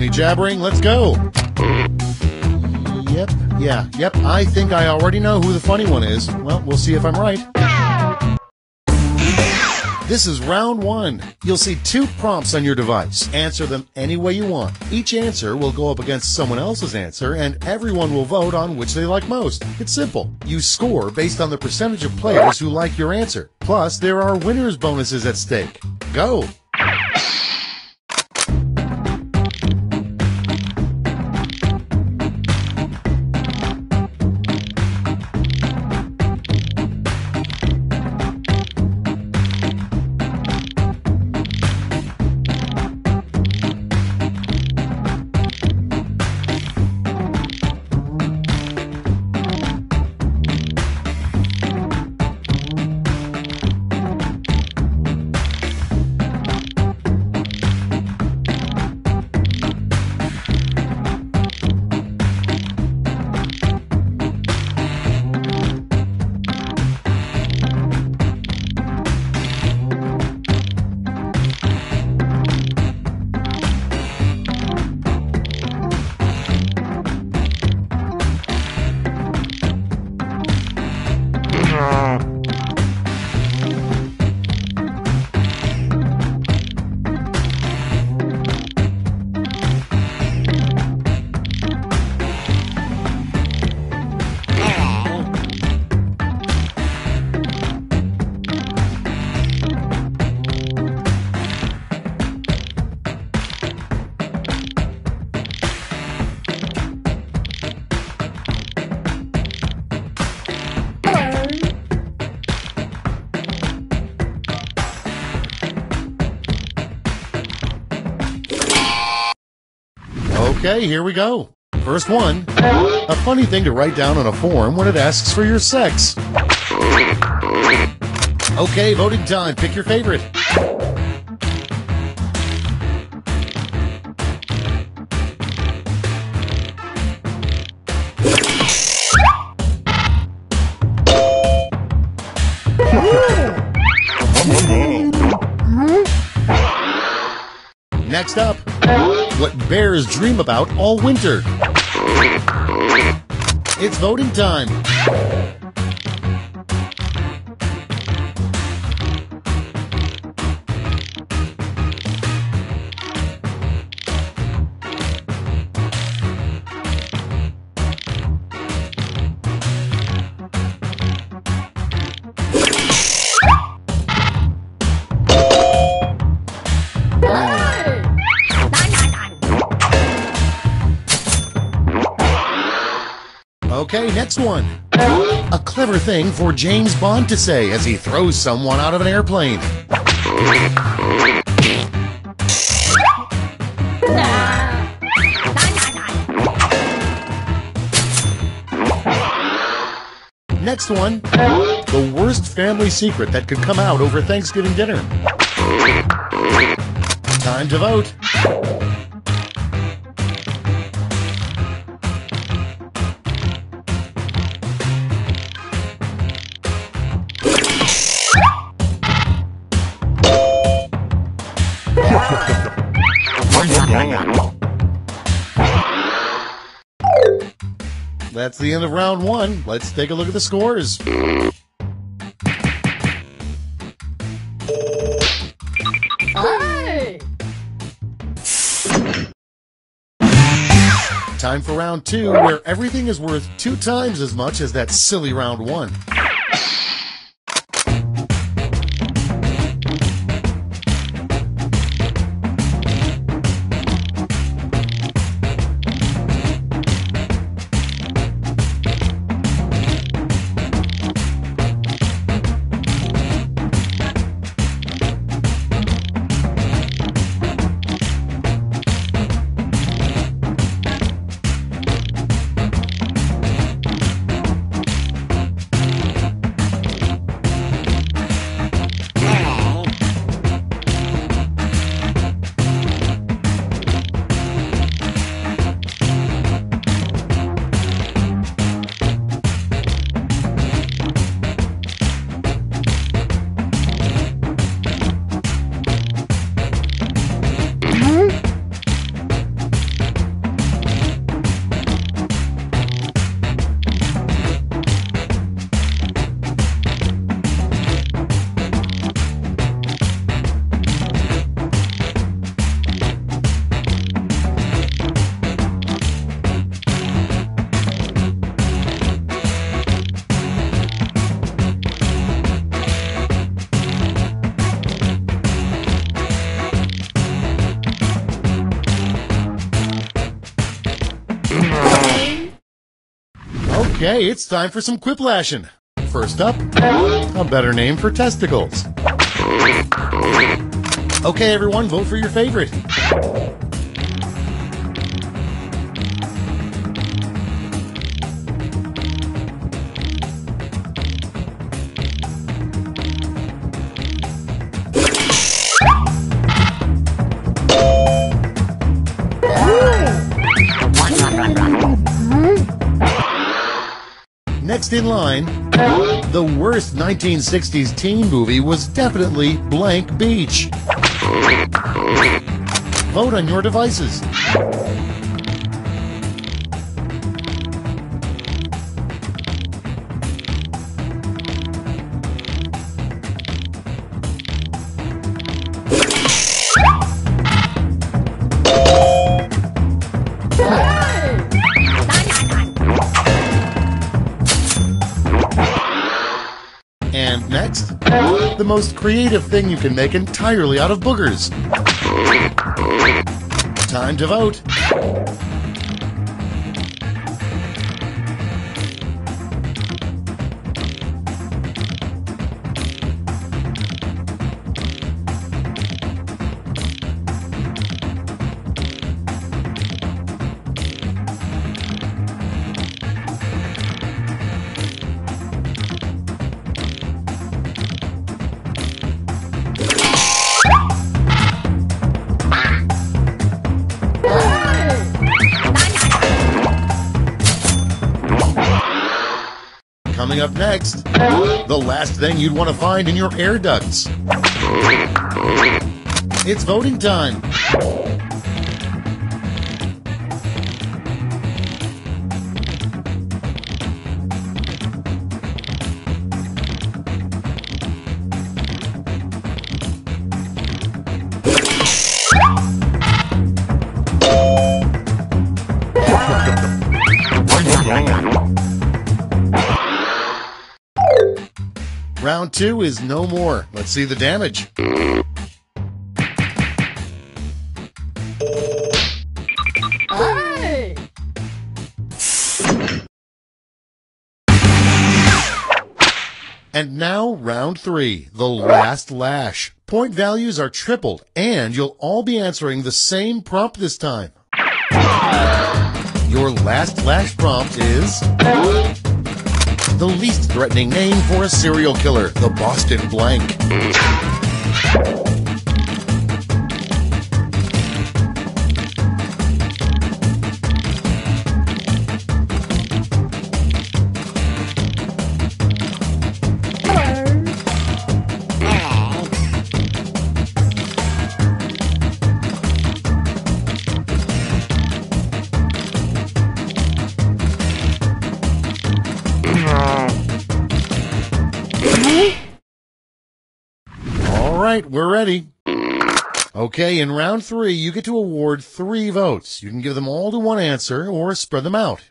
me jabbering. Let's go. Yep, yeah, yep. I think I already know who the funny one is. Well, we'll see if I'm right. This is round one. You'll see two prompts on your device. Answer them any way you want. Each answer will go up against someone else's answer, and everyone will vote on which they like most. It's simple. You score based on the percentage of players who like your answer. Plus, there are winners bonuses at stake. Go! Okay, here we go. First one. A funny thing to write down on a form when it asks for your sex. Okay, voting time. Pick your favorite. Next up, what bears dream about all winter. It's voting time. Okay, next one. A clever thing for James Bond to say as he throws someone out of an airplane. Next one. The worst family secret that could come out over Thanksgiving dinner. Time to vote. That's the end of round one. Let's take a look at the scores. Time for round two, where everything is worth two times as much as that silly round one. Okay, it's time for some quiplashing. First up, a better name for testicles. Okay, everyone, vote for your favorite. Next in line, the worst 1960s teen movie was definitely Blank Beach. Vote on your devices. The most creative thing you can make entirely out of boogers. Time to vote. Coming up next, the last thing you'd want to find in your air ducts. It's voting time. Round two is no more. Let's see the damage. Hey! And now, round three, the last lash. Point values are tripled, and you'll all be answering the same prompt this time. Your last lash prompt is the least threatening name for a serial killer, the Boston Blank. Right, we're ready. Okay, in round three, you get to award three votes. You can give them all to one answer or spread them out.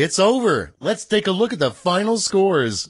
It's over. Let's take a look at the final scores.